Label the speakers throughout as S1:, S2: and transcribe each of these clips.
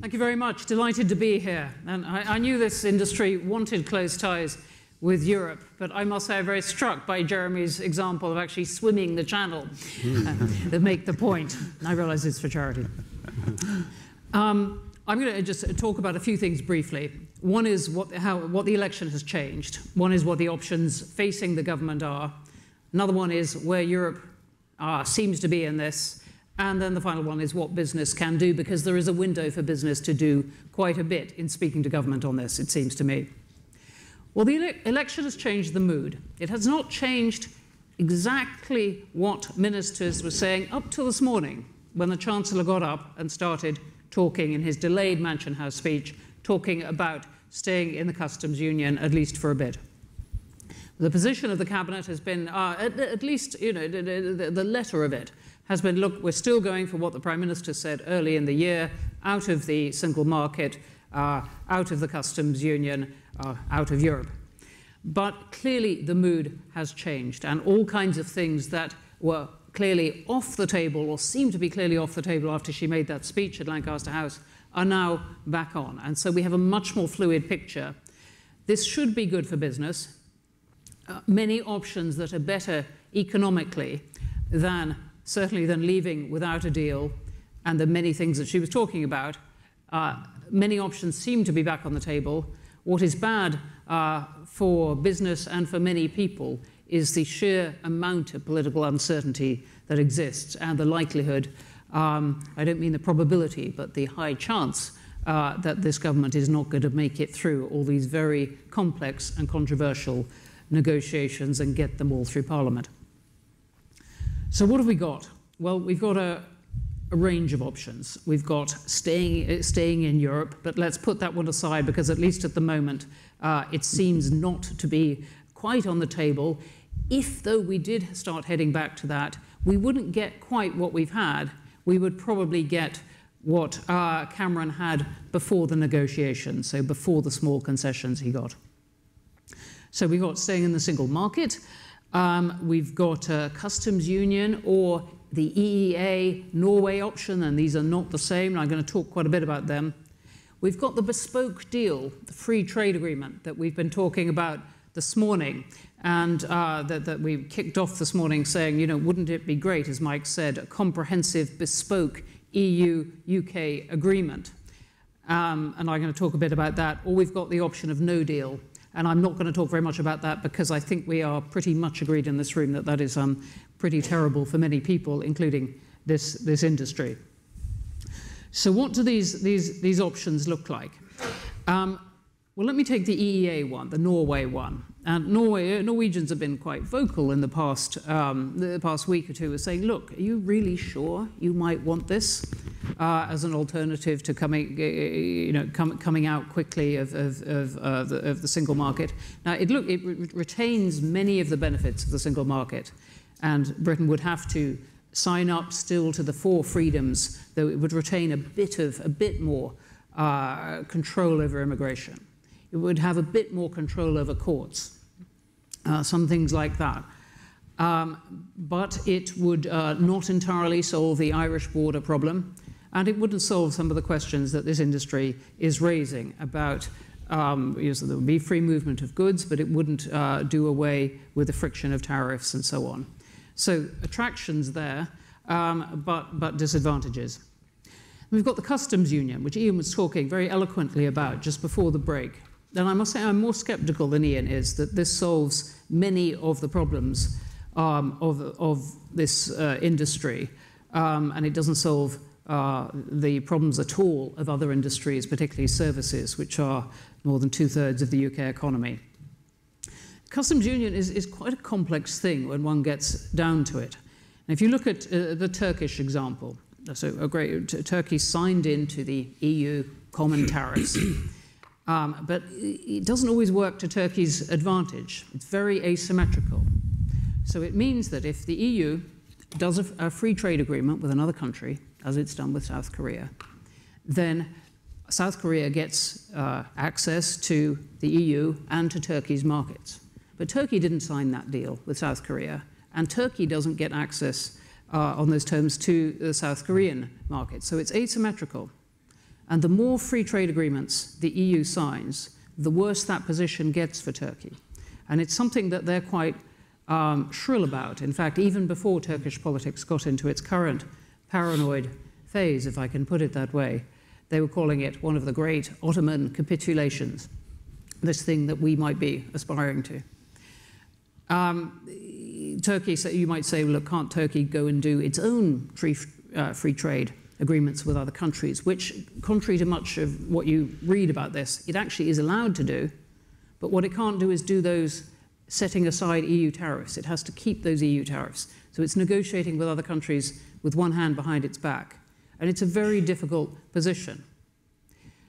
S1: Thank you very much. Delighted to be here. And I, I, knew this industry wanted close ties with Europe, but I must say I'm very struck by Jeremy's example of actually swimming the channel uh, to make the point. I realize it's for charity. Um, I'm going to just talk about a few things briefly. One is what, how, what the election has changed. One is what the options facing the government are. Another one is where Europe uh, seems to be in this. And then the final one is what business can do, because there is a window for business to do quite a bit in speaking to government on this, it seems to me. Well, the ele election has changed the mood. It has not changed exactly what ministers were saying up till this morning when the Chancellor got up and started talking in his delayed Mansion House speech, talking about staying in the customs union at least for a bit. The position of the cabinet has been, uh, at, at, least, you know, the, the, the letter of it has been look, we're still going for what the Prime Minister said early in the year out of the single market, uh, out of the customs union, uh, out of Europe. But clearly the mood has changed, and all kinds of things that were clearly off the table or seemed to be clearly off the table after she made that speech at Lancaster House are now back on. And so we have a much more fluid picture. This should be good for business. Uh, many options that are better economically than certainly than leaving without a deal and the many things that she was talking about. Uh, many options seem to be back on the table. What is bad uh, for business and for many people is the sheer amount of political uncertainty that exists and the likelihood, um, I don't mean the probability, but the high chance uh, that this government is not going to make it through all these very complex and controversial negotiations and get them all through Parliament. So what have we got? Well, we've got a, a range of options. We've got staying, staying in Europe, but let's put that one aside because at least at the moment uh, it seems not to be quite on the table. If, though, we did start heading back to that, we wouldn't get quite what we've had. We would probably get what uh, Cameron had before the negotiations, so before the small concessions he got. So we got staying in the single market. Um, we've got a customs union or the EEA Norway option, and these are not the same. I'm going to talk quite a bit about them. We've got the bespoke deal, the free trade agreement that we've been talking about this morning, and uh, that, that we kicked off this morning saying, you know, wouldn't it be great, as Mike said, a comprehensive bespoke EU UK agreement? Um, and I'm going to talk a bit about that. Or we've got the option of no deal, and I'm not going to talk very much about that because I think we are pretty much agreed in this room that that is um, pretty terrible for many people, including this, this industry. So what do these, these, these options look like? Um, well, let me take the EEA one, the Norway one. And Norway, Norwegians have been quite vocal in the past, um, the past week or two, of saying, look, are you really sure you might want this uh, as an alternative to coming, uh, you know, com coming out quickly of, of, of, uh, the, of, the, single market? Now, it, look, it re retains many of the benefits of the single market, and Britain would have to sign up still to the four freedoms, though it would retain a bit of, a bit more uh, control over immigration. It would have a bit more control over courts, uh, some things like that. Um, but it would uh, not entirely solve the Irish border problem, and it wouldn't solve some of the questions that this industry is raising about um, you know, so there would be free movement of goods, but it wouldn't uh, do away with the friction of tariffs and so on. So attractions there, um, but, but disadvantages. We've got the customs union, which Ian was talking very eloquently about just before the break. And I must say I'm more skeptical than Ian is that this solves many of the problems um, of, of this uh, industry, um, and it doesn't solve uh, the problems at all of other industries, particularly services, which are more than two-thirds of the UK economy. Customs union is, is quite a complex thing when one gets down to it. And if you look at uh, the Turkish example, so a great, Turkey signed into the EU common tariffs. Um, but it doesn't always work to Turkey's advantage. It's very asymmetrical. So it means that if the EU does a, a free trade agreement with another country, as it's done with South Korea, then South Korea gets uh, access to the EU and to Turkey's markets. But Turkey didn't sign that deal with South Korea, and Turkey doesn't get access uh, on those terms to the South Korean market. So it's asymmetrical. And the more free trade agreements the EU signs, the worse that position gets for Turkey. And it's something that they're quite um, shrill about. In fact, even before Turkish politics got into its current paranoid phase, if I can put it that way, they were calling it one of the great Ottoman capitulations, this thing that we might be aspiring to. Um, Turkey, so you might say, look, can't Turkey go and do its own free, uh, free trade agreements with other countries, which, contrary to much of what you read about this, it actually is allowed to do. But what it can't do is do those setting aside EU tariffs. It has to keep those EU tariffs. So it's negotiating with other countries with one hand behind its back. And it's a very difficult position.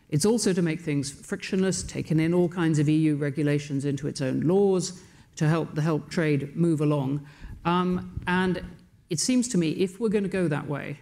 S1: It's also to make things frictionless, taking in all kinds of EU regulations into its own laws to help the help trade move along. Um, and it seems to me if we're going to go that way,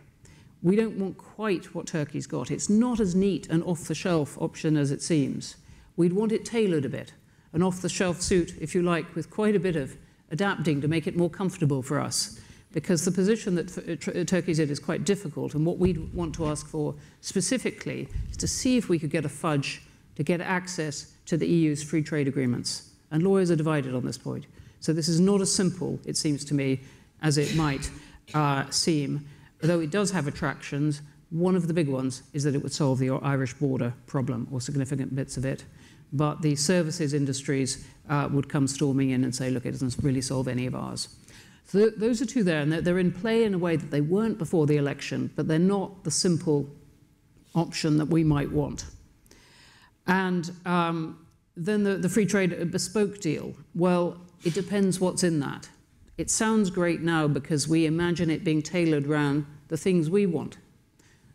S1: we don't want quite what Turkey's got. It's not as neat an off-the-shelf option as it seems. We'd want it tailored a bit, an off-the-shelf suit, if you like, with quite a bit of adapting to make it more comfortable for us because the position that uh, uh, Turkey's in is quite difficult. And what we'd want to ask for specifically is to see if we could get a fudge to get access to the EU's free trade agreements. And lawyers are divided on this point. So this is not as simple, it seems to me, as it might uh, seem. Though it does have attractions, one of the big ones is that it would solve the Irish border problem, or significant bits of it. But the services industries uh, would come storming in and say, look, it doesn't really solve any of ours. So th those are two there, and they're, they're in play in a way that they weren't before the election, but they're not the simple option that we might want. And um, then the, the free trade bespoke deal. Well, it depends what's in that. It sounds great now because we imagine it being tailored around the things we want.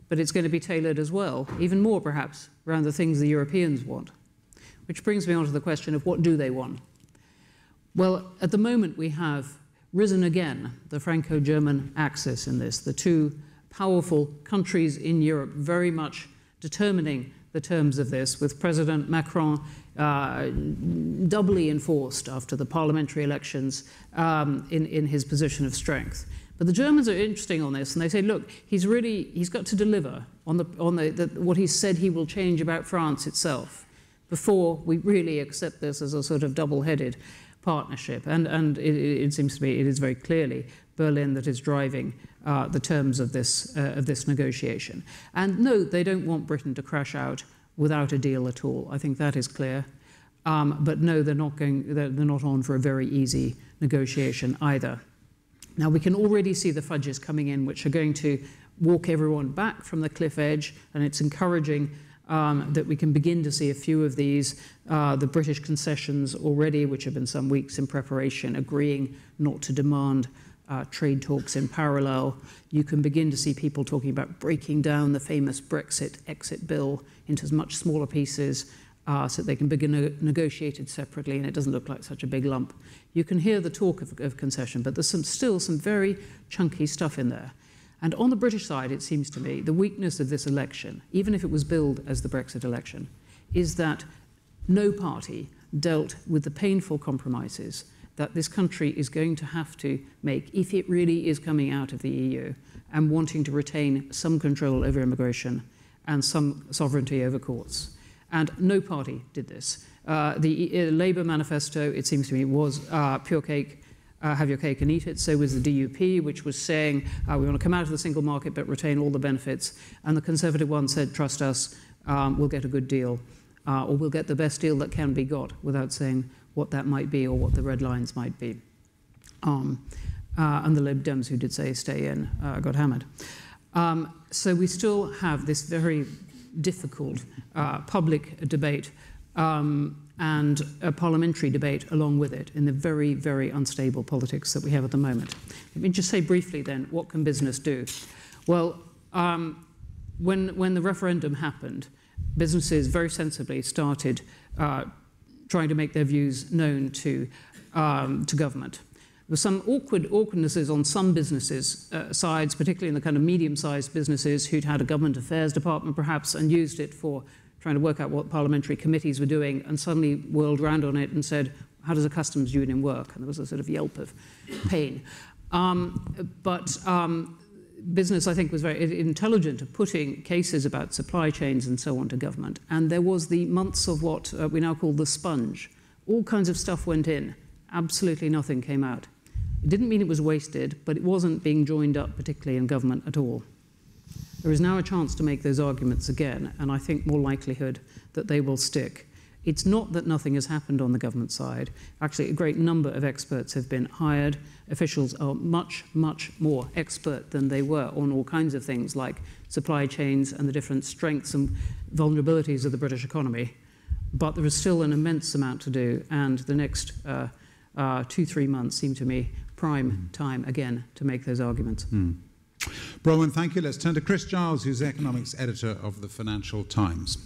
S1: But it's going to be tailored as well, even more perhaps, around the things the Europeans want. Which brings me on to the question of what do they want? Well, at the moment we have risen again, the Franco-German axis in this, the two powerful countries in Europe very much determining the terms of this, with President Macron uh, doubly enforced after the parliamentary elections um, in, in his position of strength. But the Germans are interesting on this, and they say, look, he's really, he's got to deliver on, the, on the, the, what he said he will change about France itself before we really accept this as a sort of double-headed partnership. And, and it, it, seems to me it is very clearly Berlin that is driving uh, the terms of this, uh, of this negotiation. And no, they don't want Britain to crash out without a deal at all. I think that is clear. Um, but no, they're not, going, they're, they're not on for a very easy negotiation either. Now, we can already see the fudges coming in, which are going to walk everyone back from the cliff edge, and it's encouraging um, that we can begin to see a few of these, uh, the British concessions already, which have been some weeks in preparation, agreeing not to demand uh, trade talks in parallel. You can begin to see people talking about breaking down the famous Brexit exit bill into much smaller pieces uh, so they can be ne negotiated separately and it doesn't look like such a big lump. You can hear the talk of, of concession, but there's some, still some very chunky stuff in there. And on the British side, it seems to me, the weakness of this election, even if it was billed as the Brexit election, is that no party dealt with the painful compromises that this country is going to have to make if it really is coming out of the EU and wanting to retain some control over immigration and some sovereignty over courts. And no party did this. Uh, the uh, Labour manifesto, it seems to me, was uh, pure cake uh, have your cake and eat it. So was the DUP, which was saying uh, we want to come out of the single market but retain all the benefits. And the Conservative one said, trust us, um, we'll get a good deal, uh, or we'll get the best deal that can be got without saying what that might be or what the red lines might be. Um, uh, and the Lib Dems who did say stay in uh, got hammered. Um, so we still have this very difficult uh, public debate um, and a parliamentary debate along with it in the very, very unstable politics that we have at the moment. Let me just say briefly then, what can business do? Well, um, when, when the referendum happened, businesses very sensibly started uh, trying to make their views known to, um, to government. There were some awkward awkwardnesses on some businesses' uh, sides, particularly in the kind of medium-sized businesses who'd had a government affairs department perhaps and used it for trying to work out what parliamentary committees were doing and suddenly whirled around on it and said, how does a customs union work? And there was a sort of yelp of pain. Um, but um, business, I think, was very intelligent of putting cases about supply chains and so on to government. And there was the months of what uh, we now call the sponge. All kinds of stuff went in. Absolutely nothing came out. It didn't mean it was wasted, but it wasn't being joined up, particularly in government at all. There is now a chance to make those arguments again, and I think more likelihood that they will stick. It's not that nothing has happened on the government side. Actually, a great number of experts have been hired. Officials are much, much more expert than they were on all kinds of things like supply chains and the different strengths and vulnerabilities of the British economy. But there is still an immense amount to do, and the next uh, uh, two, three months seem to me prime time again to make those arguments. Mm.
S2: Bronwen, thank you. Let's turn to Chris Giles, who's economics editor of the Financial Times.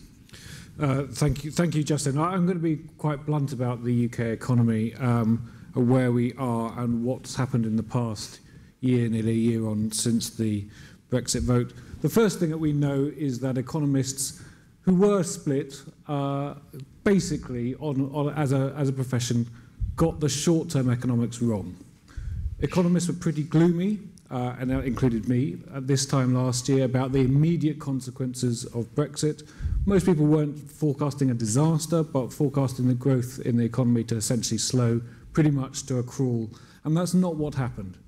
S3: Uh, thank you, thank you, Justin. I'm going to be quite blunt about the UK economy, um, where we are, and what's happened in the past year, nearly a year on since the Brexit vote. The first thing that we know is that economists who were split, uh, basically, on, on, as, a, as a profession, got the short-term economics wrong. Economists were pretty gloomy, uh, and that included me, at this time last year, about the immediate consequences of Brexit. Most people weren't forecasting a disaster, but forecasting the growth in the economy to essentially slow pretty much to a crawl. And that's not what happened.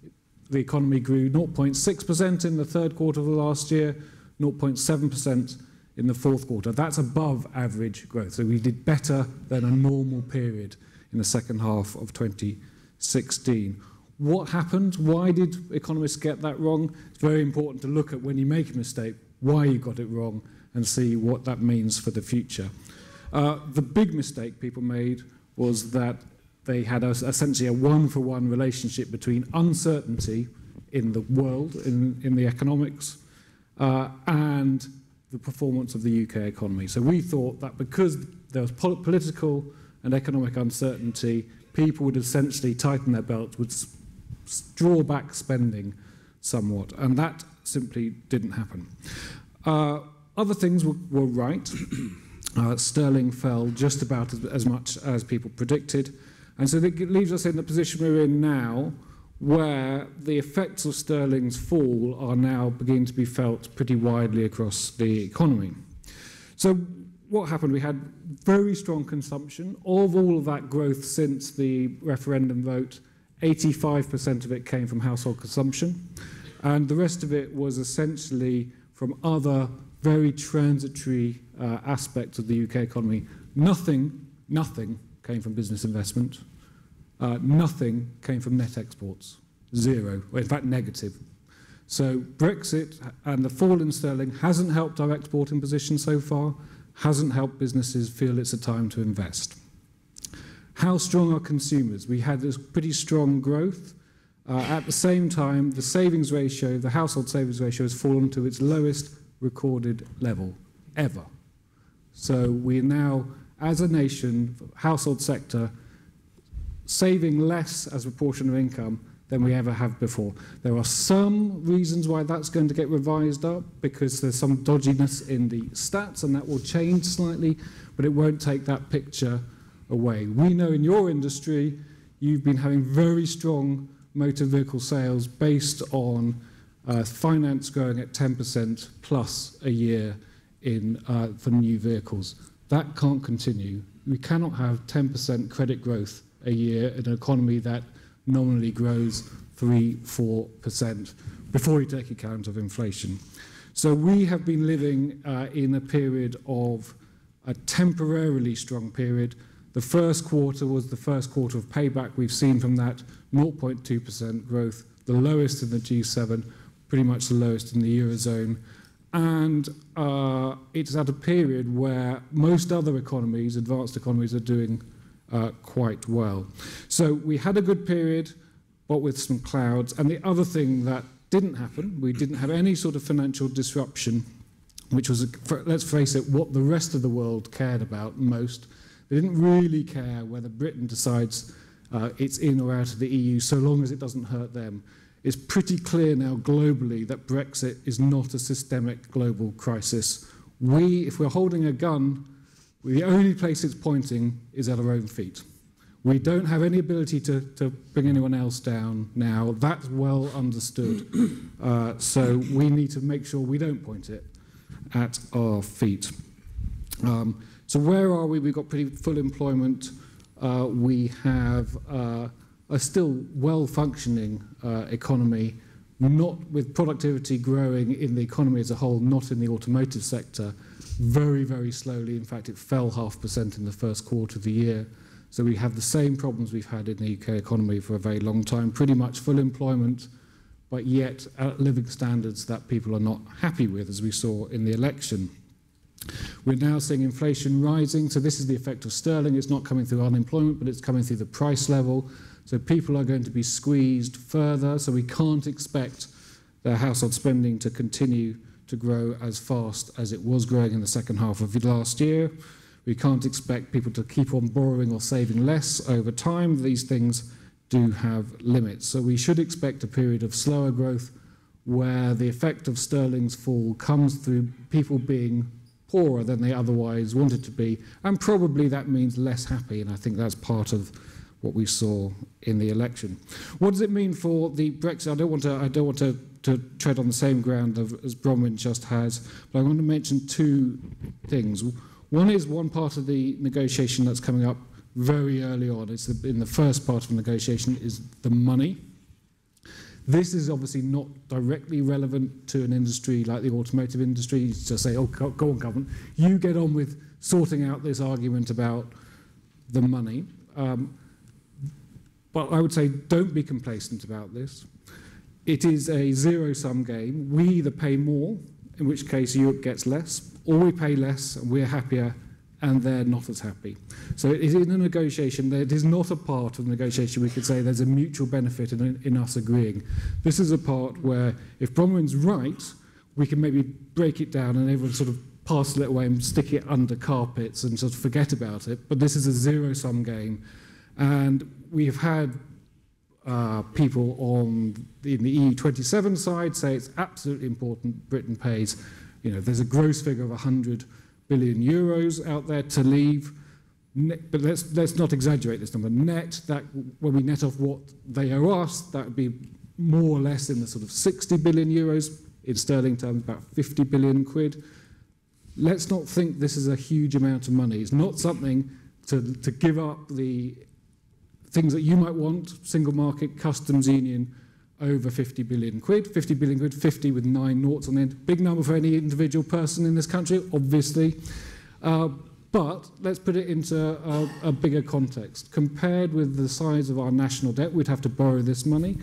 S3: The economy grew 0.6% in the third quarter of the last year, 0.7% in the fourth quarter. That's above average growth. So we did better than a normal period in the second half of 2016. What happened? Why did economists get that wrong? It's very important to look at when you make a mistake, why you got it wrong, and see what that means for the future. Uh, the big mistake people made was that they had a, essentially a one-for-one relationship between uncertainty in the world, in, in the economics, uh, and the performance of the UK economy. So we thought that because there was pol political and economic uncertainty, people would essentially tighten their belts, would draw back spending somewhat, and that simply didn't happen. Uh, other things were, were right. Uh, sterling fell just about as, as much as people predicted. And so that leaves us in the position we're in now, where the effects of sterling's fall are now beginning to be felt pretty widely across the economy. So what happened? We had very strong consumption. Of all of that growth since the referendum vote, 85% of it came from household consumption, and the rest of it was essentially from other very transitory uh, aspects of the UK economy. Nothing, nothing came from business investment. Uh, nothing came from net exports. Zero, in fact negative. So Brexit and the fall in sterling hasn't helped our exporting position so far, hasn't helped businesses feel it's a time to invest. How strong are consumers? We had this pretty strong growth. Uh, at the same time, the savings ratio, the household savings ratio, has fallen to its lowest recorded level ever. So we are now, as a nation, household sector, saving less as a proportion of income than we ever have before. There are some reasons why that's going to get revised up because there's some dodginess in the stats and that will change slightly, but it won't take that picture away. We know in your industry you've been having very strong motor vehicle sales based on uh, finance growing at 10% plus a year in, uh, for new vehicles. That can't continue. We cannot have 10% credit growth a year in an economy that nominally grows 3 4% before you take account of inflation. So we have been living uh, in a period of a temporarily strong period the first quarter was the first quarter of payback we've seen from that 0.2% growth, the lowest in the G7, pretty much the lowest in the Eurozone. And uh, it's at a period where most other economies, advanced economies, are doing uh, quite well. So we had a good period, but with some clouds. And the other thing that didn't happen, we didn't have any sort of financial disruption, which was, let's face it, what the rest of the world cared about most, they didn't really care whether Britain decides uh, it's in or out of the EU so long as it doesn't hurt them. It's pretty clear now globally that Brexit is not a systemic global crisis. We, if we're holding a gun, the only place it's pointing is at our own feet. We don't have any ability to, to bring anyone else down now. That's well understood. Uh, so we need to make sure we don't point it at our feet. Um, so where are we? We've got pretty full employment. Uh, we have uh, a still well-functioning uh, economy, not with productivity growing in the economy as a whole, not in the automotive sector, very, very slowly. In fact, it fell half percent in the first quarter of the year. So we have the same problems we've had in the UK economy for a very long time, pretty much full employment, but yet at living standards that people are not happy with, as we saw in the election. We're now seeing inflation rising, so this is the effect of sterling. It's not coming through unemployment, but it's coming through the price level. So people are going to be squeezed further, so we can't expect their household spending to continue to grow as fast as it was growing in the second half of last year. We can't expect people to keep on borrowing or saving less over time. These things do have limits. So we should expect a period of slower growth where the effect of sterling's fall comes through people being poorer than they otherwise wanted to be, and probably that means less happy, and I think that's part of what we saw in the election. What does it mean for the Brexit? I don't want to, I don't want to, to tread on the same ground of, as Bronwen just has, but I want to mention two things. One is one part of the negotiation that's coming up very early on. It's the, in the first part of the negotiation is the money. This is obviously not directly relevant to an industry like the automotive industry. Just say, oh, go on, government. You get on with sorting out this argument about the money. Um, but I would say don't be complacent about this. It is a zero-sum game. We either pay more, in which case Europe gets less, or we pay less and we're happier and they're not as happy. So it is in a negotiation, it is not a part of the negotiation we could say there's a mutual benefit in, in us agreeing. This is a part where if Bronwen's right, we can maybe break it down and everyone sort of parcel it away and stick it under carpets and sort of forget about it. But this is a zero-sum game. And we've had uh, people on the, in the EU27 side say it's absolutely important Britain pays, you know, there's a gross figure of 100 billion euros out there to leave. But let's, let's not exaggerate this number. Net, that when we net off what they owe us, that would be more or less in the sort of 60 billion euros, in sterling terms, about 50 billion quid. Let's not think this is a huge amount of money. It's not something to, to give up the things that you might want, single market, customs union, over 50 billion quid. 50 billion quid, 50 with nine noughts on end. Big number for any individual person in this country, obviously. Uh, but let's put it into a, a bigger context. Compared with the size of our national debt, we'd have to borrow this money.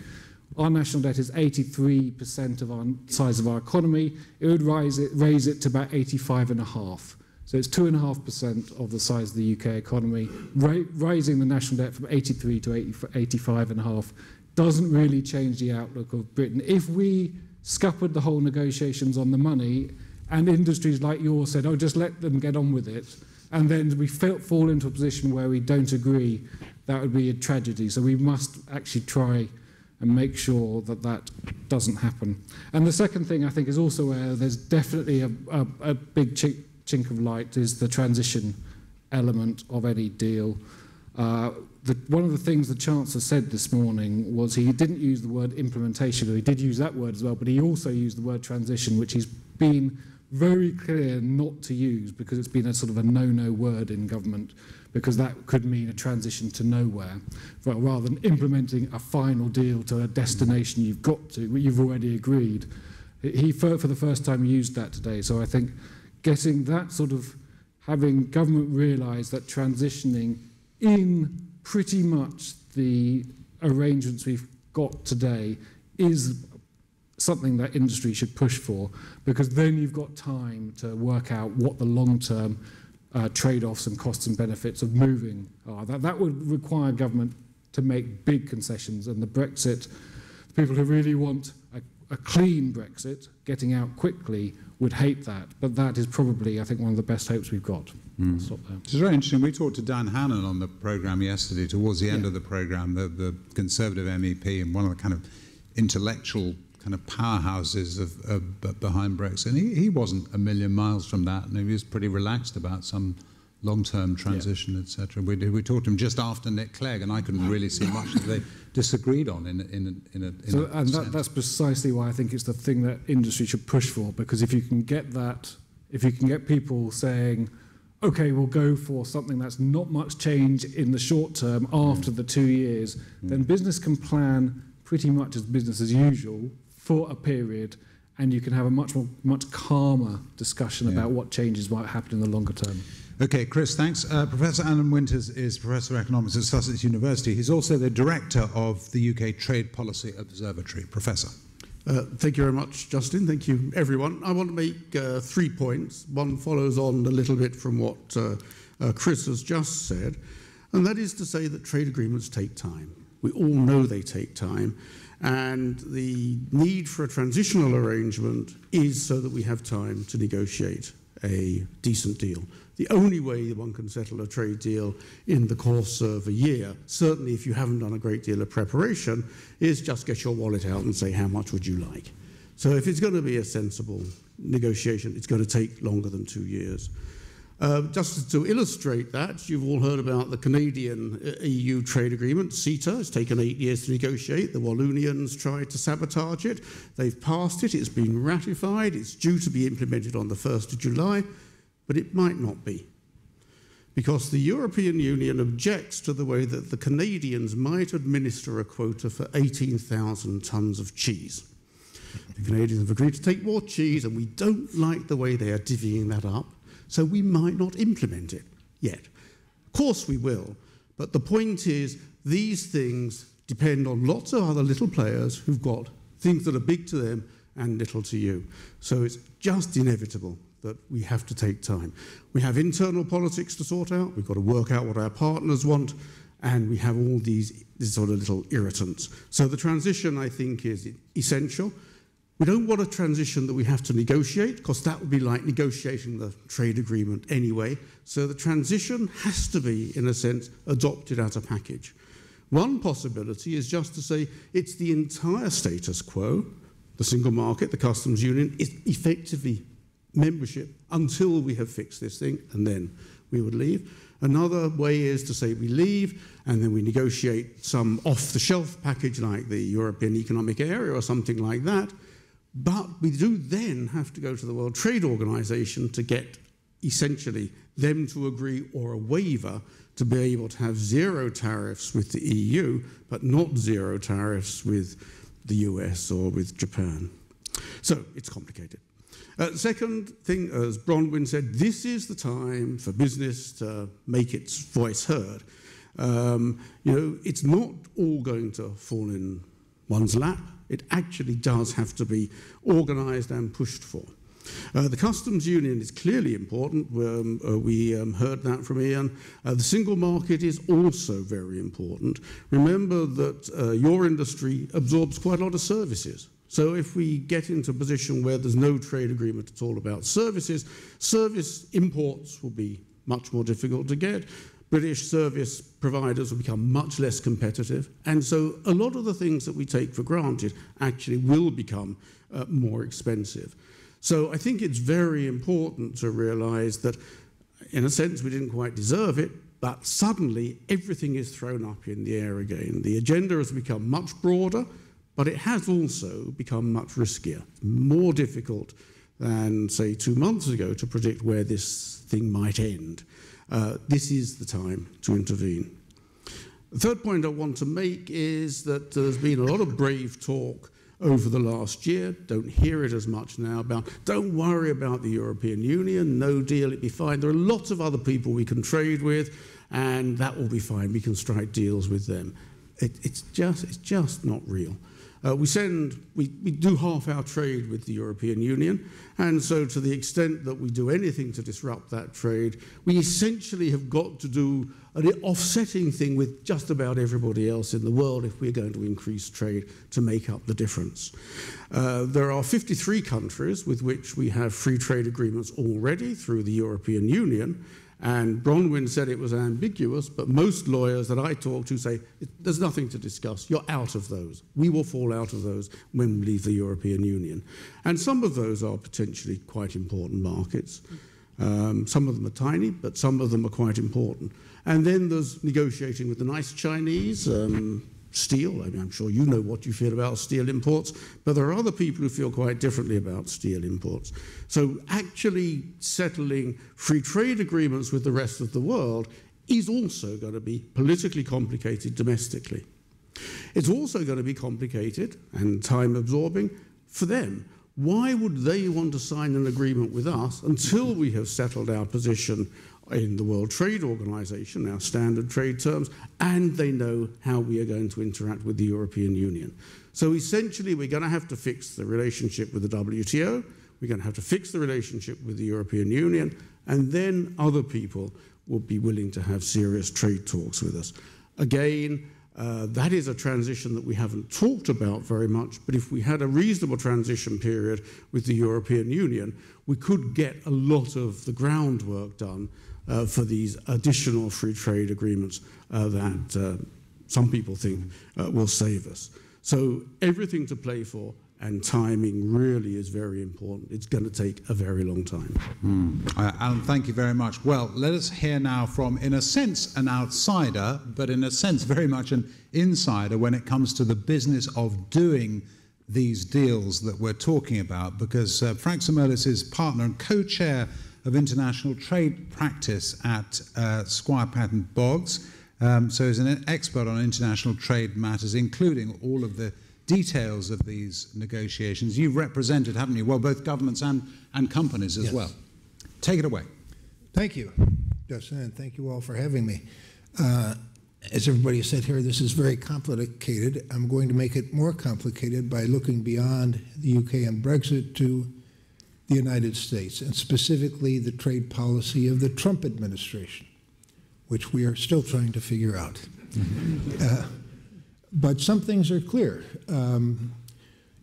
S3: Our national debt is 83% of our size of our economy. It would rise it, raise it to about 85 and a half. So it's 2.5% of the size of the UK economy, raising the national debt from 83 to 85 and a half doesn't really change the outlook of Britain. If we scuppered the whole negotiations on the money and industries like yours said, oh, just let them get on with it, and then we fall into a position where we don't agree, that would be a tragedy. So we must actually try and make sure that that doesn't happen. And the second thing I think is also where there's definitely a, a, a big chink, chink of light is the transition element of any deal. Uh, the, one of the things the Chancellor said this morning was he didn't use the word implementation, or he did use that word as well, but he also used the word transition, which he's been very clear not to use because it's been a sort of a no-no word in government because that could mean a transition to nowhere rather than implementing a final deal to a destination you've got to you've already agreed. He for, for the first time used that today. So i think getting that sort of having government realize that transitioning in pretty much the arrangements we've got today is something that industry should push for because then you've got time to work out what the long-term uh, trade-offs and costs and benefits of moving are. That, that would require government to make big concessions and the Brexit, the people who really want a, a clean Brexit, getting out quickly, would hate that. But that is probably, I think, one of the best hopes we've got.
S2: Mm. stop there. It's very interesting. We talked to Dan Hannan on the programme yesterday, towards the end yeah. of the programme, the, the Conservative MEP and one of the kind of intellectual kind of powerhouses of, of behind Brexit. And he, he wasn't a million miles from that, and he was pretty relaxed about some long-term transition, etc. We, we talked to him just after Nick Clegg, and I couldn't really see much that they disagreed on in, in, in, a, in
S3: so,
S2: a
S3: and that, that's precisely why I think it's the thing that industry should push for, because if you can get that, if you can get people saying, okay, we'll go for something that's not much change in the short term after the two years, mm. then business can plan pretty much as business as usual for a period and you can have a much more much calmer discussion yeah. about what changes might happen in the longer term.
S2: Okay, Chris, thanks. Uh, professor Alan Winters is Professor of Economics at Sussex University. He's also the Director of the UK Trade Policy Observatory. Professor.
S4: Uh, thank you very much, Justin. Thank you, everyone. I want to make uh, three points. One follows on a little bit from what uh, uh, Chris has just said, and that is to say that trade agreements take time. We all know they take time, and the need for a transitional arrangement is so that we have time to negotiate a decent deal. The only way one can settle a trade deal in the course of a year, certainly if you haven't done a great deal of preparation, is just get your wallet out and say, how much would you like? So if it's going to be a sensible negotiation, it's going to take longer than two years. Uh, just to illustrate that, you've all heard about the Canadian uh, EU trade agreement, CETA. It's taken eight years to negotiate. The Wallonians tried to sabotage it. They've passed it. It's been ratified. It's due to be implemented on the 1st of July, but it might not be. Because the European Union objects to the way that the Canadians might administer a quota for 18,000 tonnes of cheese. The Canadians have agreed to take more cheese, and we don't like the way they are divvying that up so we might not implement it yet. Of course we will, but the point is these things depend on lots of other little players who've got things that are big to them and little to you. So it's just inevitable that we have to take time. We have internal politics to sort out, we've got to work out what our partners want, and we have all these, these sort of little irritants. So the transition, I think, is essential. We don't want a transition that we have to negotiate, because that would be like negotiating the trade agreement anyway. So the transition has to be, in a sense, adopted as a package. One possibility is just to say it's the entire status quo, the single market, the customs union, is effectively membership until we have fixed this thing, and then we would leave. Another way is to say we leave and then we negotiate some off the shelf package like the European Economic Area or something like that. But we do then have to go to the World Trade Organization to get essentially them to agree or a waiver to be able to have zero tariffs with the EU, but not zero tariffs with the US or with Japan. So it's complicated. Uh, second thing, as Bronwen said, this is the time for business to make its voice heard. Um, you know, it's not all going to fall in one's lap. It actually does have to be organised and pushed for. Uh, the customs union is clearly important. Um, uh, we um, heard that from Ian. Uh, the single market is also very important. Remember that uh, your industry absorbs quite a lot of services. So if we get into a position where there's no trade agreement at all about services, service imports will be much more difficult to get. British service providers will become much less competitive. And so a lot of the things that we take for granted actually will become uh, more expensive. So I think it's very important to realize that, in a sense, we didn't quite deserve it, but suddenly everything is thrown up in the air again. The agenda has become much broader, but it has also become much riskier, more difficult than, say, two months ago to predict where this thing might end. Uh, this is the time to intervene. The third point I want to make is that there's been a lot of brave talk over the last year. Don't hear it as much now about, don't worry about the European Union, no deal, it'll be fine. There are lots of other people we can trade with, and that will be fine. We can strike deals with them. It, it's, just, it's just not real. Uh, we send, we, we do half our trade with the European Union, and so to the extent that we do anything to disrupt that trade, we essentially have got to do an offsetting thing with just about everybody else in the world if we're going to increase trade to make up the difference. Uh, there are 53 countries with which we have free trade agreements already through the European Union, and Bronwen said it was ambiguous, but most lawyers that I talk to say there's nothing to discuss. You're out of those. We will fall out of those when we leave the European Union. And some of those are potentially quite important markets. Um, some of them are tiny, but some of them are quite important. And then there's negotiating with the nice Chinese. Um, steel. I mean, I'm sure you know what you feel about steel imports, but there are other people who feel quite differently about steel imports. So, actually settling free trade agreements with the rest of the world is also going to be politically complicated domestically. It's also going to be complicated and time absorbing for them. Why would they want to sign an agreement with us until we have settled our position in the World Trade Organization, our standard trade terms, and they know how we are going to interact with the European Union. So essentially, we're going to have to fix the relationship with the WTO, we're going to have to fix the relationship with the European Union, and then other people will be willing to have serious trade talks with us. Again, uh, that is a transition that we haven't talked about very much, but if we had a reasonable transition period with the European Union, we could get a lot of the groundwork done uh, for these additional free trade agreements uh, that uh, some people think uh, will save us. So everything to play for, and timing really is very important. It's going to take a very long time.
S2: Mm. Uh, Alan, thank you very much. Well, let us hear now from, in a sense, an outsider, but in a sense, very much an insider when it comes to the business of doing these deals that we're talking about, because uh, Frank Samolis is partner and co chair of international trade practice at uh, Squire Patton Boggs. Um, so he's an expert on international trade matters, including all of the details of these negotiations. You've represented, haven't you? Well, both governments and, and companies as yes. well. Take it away.
S5: Thank you, Justin, and thank you all for having me. Uh, as everybody said here, this is very complicated. I'm going to make it more complicated by looking beyond the UK and Brexit to the United States, and specifically the trade policy of the Trump administration, which we are still trying to figure out. uh, but some things are clear. Um,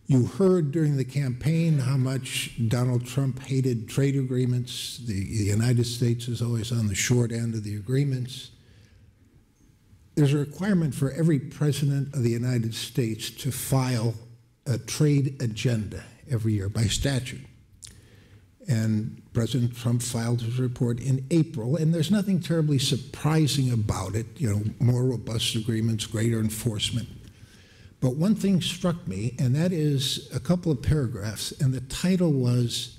S5: you heard during the campaign how much Donald Trump hated trade agreements. The, the United States is always on the short end of the agreements. There's a requirement for every president of the United States to file a trade agenda every year by statute. And President Trump filed his report in April, and there's nothing terribly surprising about it. You know, more robust agreements, greater enforcement. But one thing struck me, and that is a couple of paragraphs, and the title was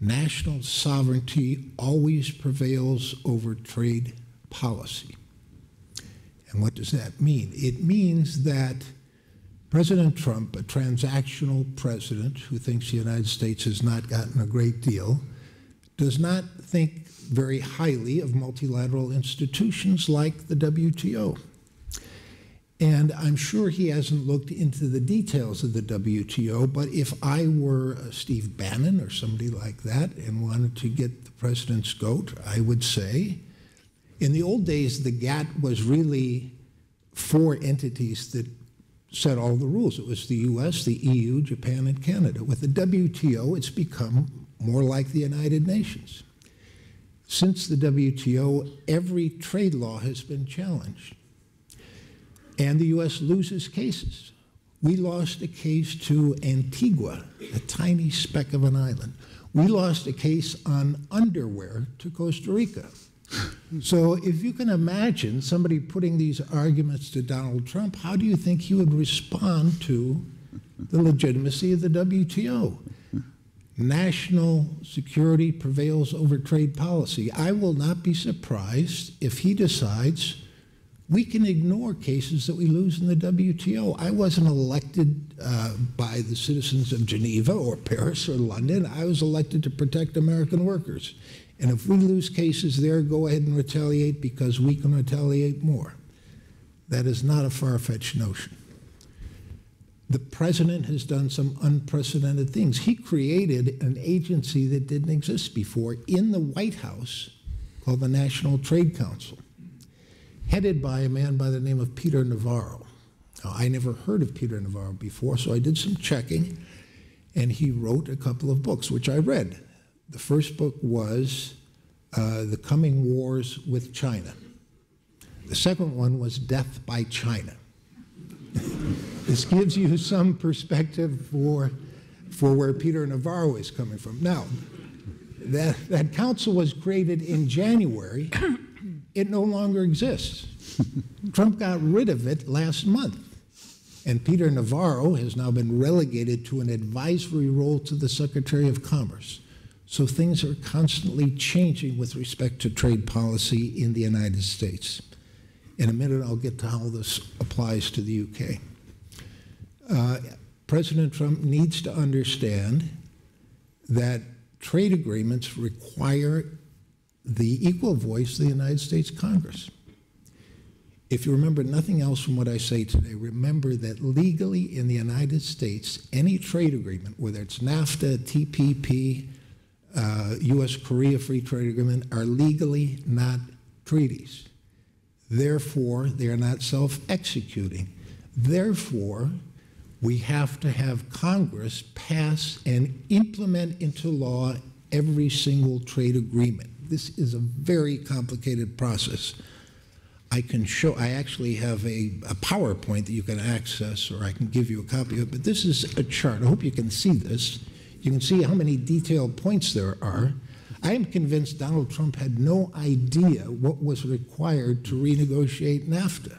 S5: National Sovereignty Always Prevails Over Trade Policy. And what does that mean? It means that President Trump, a transactional president who thinks the United States has not gotten a great deal, does not think very highly of multilateral institutions like the WTO. And I'm sure he hasn't looked into the details of the WTO, but if I were uh, Steve Bannon or somebody like that and wanted to get the president's goat, I would say, in the old days, the GATT was really four entities that set all the rules. It was the US, the EU, Japan, and Canada. With the WTO, it's become more like the United Nations. Since the WTO, every trade law has been challenged. And the US loses cases. We lost a case to Antigua, a tiny speck of an island. We lost a case on underwear to Costa Rica. So if you can imagine somebody putting these arguments to Donald Trump, how do you think he would respond to the legitimacy of the WTO? National security prevails over trade policy. I will not be surprised if he decides we can ignore cases that we lose in the WTO. I wasn't elected uh, by the citizens of Geneva or Paris or London. I was elected to protect American workers. And if we lose cases there, go ahead and retaliate because we can retaliate more. That is not a far fetched notion. The president has done some unprecedented things. He created an agency that didn't exist before in the White House called the National Trade Council, headed by a man by the name of Peter Navarro. Now, I never heard of Peter Navarro before, so I did some checking, and he wrote a couple of books, which I read. The first book was uh, The Coming Wars with China. The second one was Death by China. this gives you some perspective for, for where Peter Navarro is coming from. Now, that, that council was created in January. It no longer exists. Trump got rid of it last month. And Peter Navarro has now been relegated to an advisory role to the Secretary of Commerce. So things are constantly changing with respect to trade policy in the United States. In a minute, I'll get to how this applies to the UK. Uh, President Trump needs to understand that trade agreements require the equal voice of the United States Congress. If you remember nothing else from what I say today, remember that legally in the United States, any trade agreement, whether it's NAFTA, TPP, uh, U.S. Korea Free Trade Agreement, are legally not treaties. Therefore, they are not self executing. Therefore, we have to have Congress pass and implement into law every single trade agreement. This is a very complicated process. I can show, I actually have a, a, PowerPoint that you can access, or I can give you a copy of but this is a chart. I hope you can see this. You can see how many detailed points there are. I am convinced Donald Trump had no idea what was required to renegotiate NAFTA.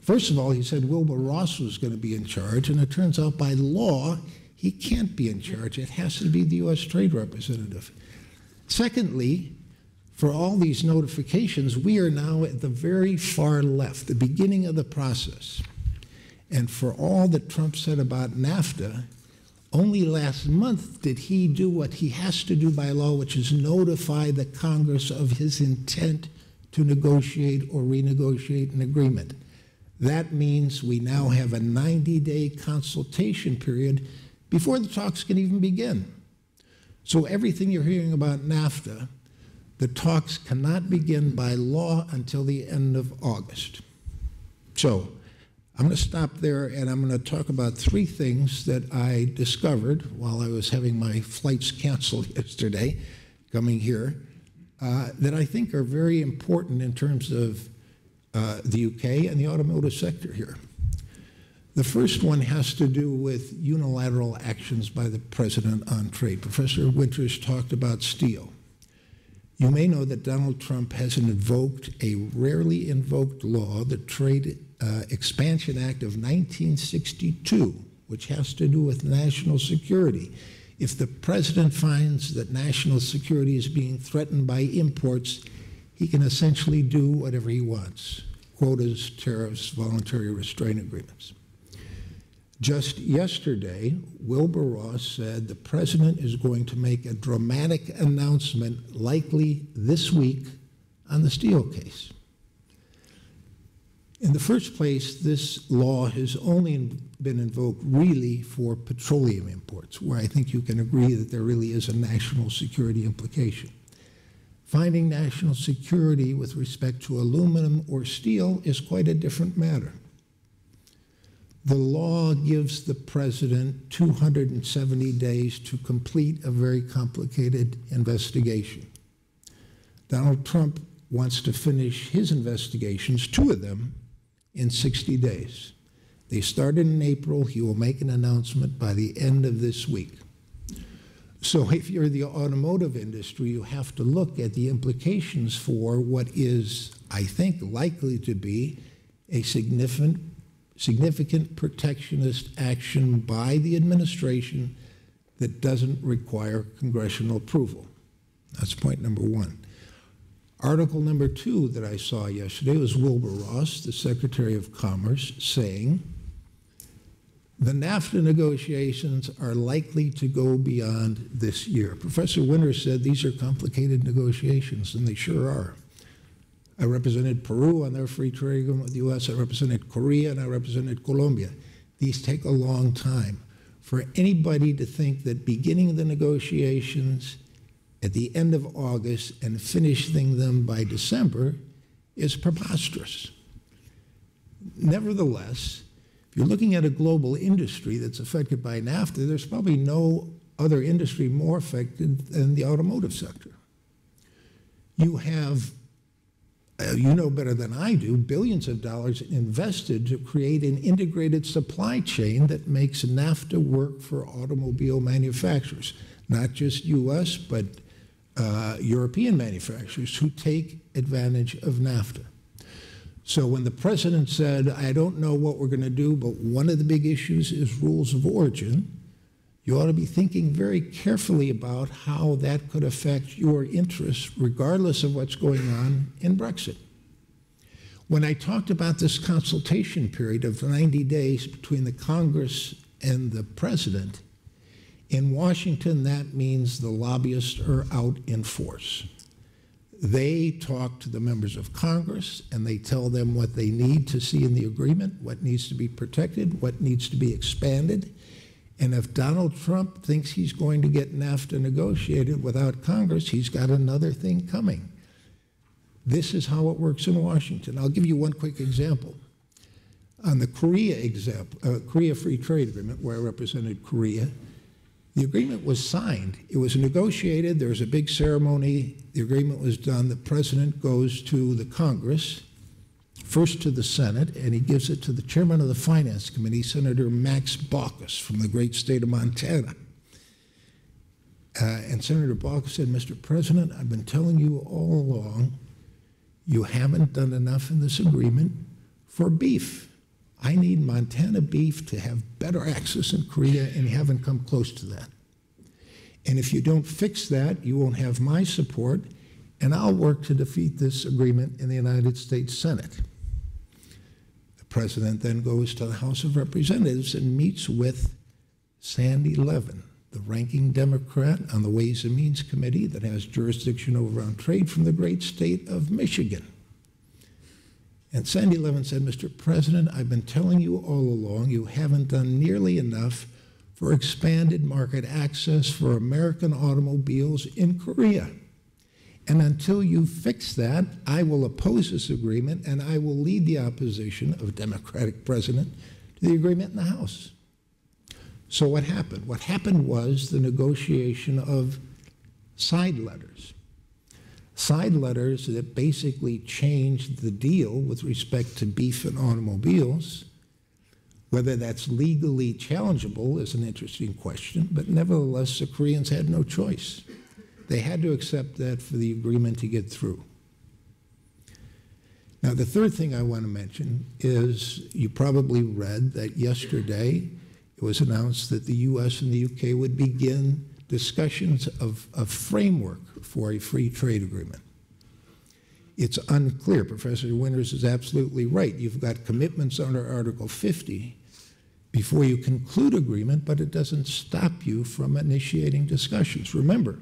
S5: First of all, he said Wilbur Ross was going to be in charge, and it turns out by law, he can't be in charge. It has to be the U.S. Trade Representative. Secondly, for all these notifications, we are now at the very far left, the beginning of the process. And for all that Trump said about NAFTA, only last month did he do what he has to do by law, which is notify the Congress of his intent to negotiate or renegotiate an agreement. That means we now have a 90 day consultation period before the talks can even begin. So, everything you're hearing about NAFTA the talks cannot begin by law until the end of August. So I'm going to stop there and I'm going to talk about three things that I discovered while I was having my flights canceled yesterday coming here uh, that I think are very important in terms of uh, the UK and the automotive sector here. The first one has to do with unilateral actions by the president on trade. Professor Winters talked about steel. You may know that Donald Trump has invoked a rarely invoked law, the Trade uh, Expansion Act of 1962, which has to do with national security. If the president finds that national security is being threatened by imports, he can essentially do whatever he wants quotas, tariffs, voluntary restraint agreements. Just yesterday, Wilbur Ross said the president is going to make a dramatic announcement, likely this week, on the steel case. In the first place, this law has only been invoked really for petroleum imports, where I think you can agree that there really is a national security implication. Finding national security with respect to aluminum or steel is quite a different matter. The law gives the president 270 days to complete a very complicated investigation. Donald Trump wants to finish his investigations, two of them, in 60 days. They started in April. He will make an announcement by the end of this week. So, if you're the automotive industry, you have to look at the implications for what is, I think, likely to be a significant significant protectionist action by the administration that doesn't require congressional approval. That's point number one. Article number two that I saw yesterday was Wilbur Ross, the Secretary of Commerce, saying the NAFTA negotiations are likely to go beyond this year. Professor Winter said these are complicated negotiations, and they sure are. I represented Peru on their free trade agreement with the U.S. I represented Korea and I represented Colombia. These take a long time. For anybody to think that beginning the negotiations at the end of August and finishing them by December is preposterous. Nevertheless, if you're looking at a global industry that's affected by NAFTA, there's probably no other industry more affected than the automotive sector. You have uh, you know better than I do, billions of dollars invested to create an integrated supply chain that makes NAFTA work for automobile manufacturers, not just U.S., but uh, European manufacturers who take advantage of NAFTA. So when the president said, I don't know what we're going to do, but one of the big issues is rules of origin, you ought to be thinking very carefully about how that could affect your interests, regardless of what's going on in Brexit. When I talked about this consultation period of 90 days between the Congress and the president, in Washington, that means the lobbyists are out in force. They talk to the members of Congress and they tell them what they need to see in the agreement, what needs to be protected, what needs to be expanded. And if Donald Trump thinks he's going to get NAFTA negotiated without Congress, he's got another thing coming. This is how it works in Washington. I'll give you one quick example. On the Korea example, uh, Korea Free Trade Agreement, where I represented Korea, the agreement was signed. It was negotiated. There was a big ceremony. The agreement was done. The president goes to the Congress, first to the Senate, and he gives it to the chairman of the Finance Committee, Senator Max Baucus from the great state of Montana. Uh, and Senator Baucus said, Mr. President, I've been telling you all along, you haven't done enough in this agreement for beef. I need Montana beef to have better access in Korea, and you haven't come close to that. And if you don't fix that, you won't have my support, and I'll work to defeat this agreement in the United States Senate. The president then goes to the House of Representatives and meets with Sandy Levin, the ranking Democrat on the Ways and Means Committee that has jurisdiction over on trade from the great state of Michigan. And Sandy Levin said, Mr. President, I've been telling you all along you haven't done nearly enough for expanded market access for American automobiles in Korea. And until you fix that, I will oppose this agreement and I will lead the opposition of Democratic president to the agreement in the House. So, what happened? What happened was the negotiation of side letters side letters that basically changed the deal with respect to beef and automobiles. Whether that's legally challengeable is an interesting question, but nevertheless, the Koreans had no choice. They had to accept that for the agreement to get through. Now, the third thing I want to mention is you probably read that yesterday it was announced that the US and the UK would begin discussions of a framework for a free trade agreement. It's unclear. Professor Winters is absolutely right. You've got commitments under Article 50 before you conclude agreement, but it doesn't stop you from initiating discussions. Remember,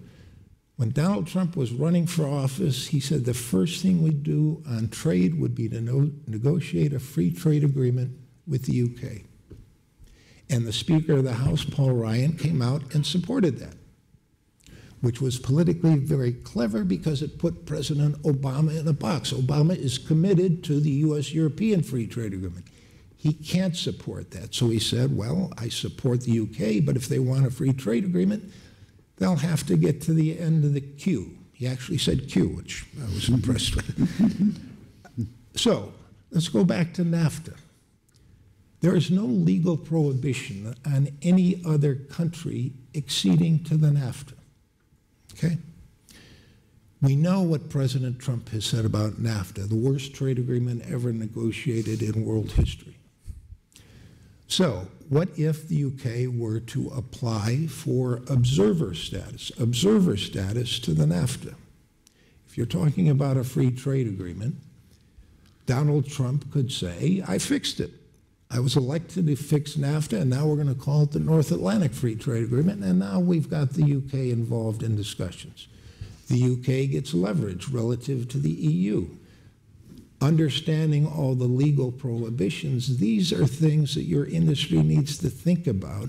S5: when Donald Trump was running for office, he said the first thing we'd do on trade would be to no negotiate a free trade agreement with the UK. And the Speaker of the House, Paul Ryan, came out and supported that which was politically very clever because it put President Obama in a box. Obama is committed to the U.S. European Free Trade Agreement. He can't support that. So he said, Well, I support the UK, but if they want a free trade agreement, they'll have to get to the end of the queue. He actually said queue, which I was impressed with. so let's go back to NAFTA. There is no legal prohibition on any other country exceeding to the NAFTA. Okay? We know what President Trump has said about NAFTA, the worst trade agreement ever negotiated in world history. So, what if the UK were to apply for observer status, observer status to the NAFTA? If you're talking about a free trade agreement, Donald Trump could say, I fixed it. I was elected to fix NAFTA, and now we're going to call it the North Atlantic Free Trade Agreement, and now we've got the UK involved in discussions. The UK gets leverage relative to the EU. Understanding all the legal prohibitions, these are things that your industry needs to think about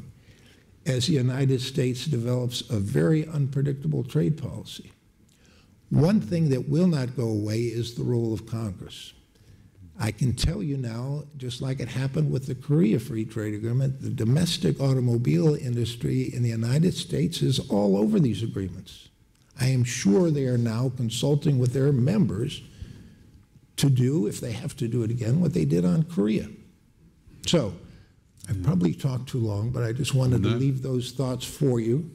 S5: as the United States develops a very unpredictable trade policy. One thing that will not go away is the role of Congress. I can tell you now, just like it happened with the Korea Free Trade Agreement, the domestic automobile industry in the United States is all over these agreements. I am sure they are now consulting with their members to do, if they have to do it again, what they did on Korea. So, I've probably talked too long, but I just wanted to leave those thoughts for you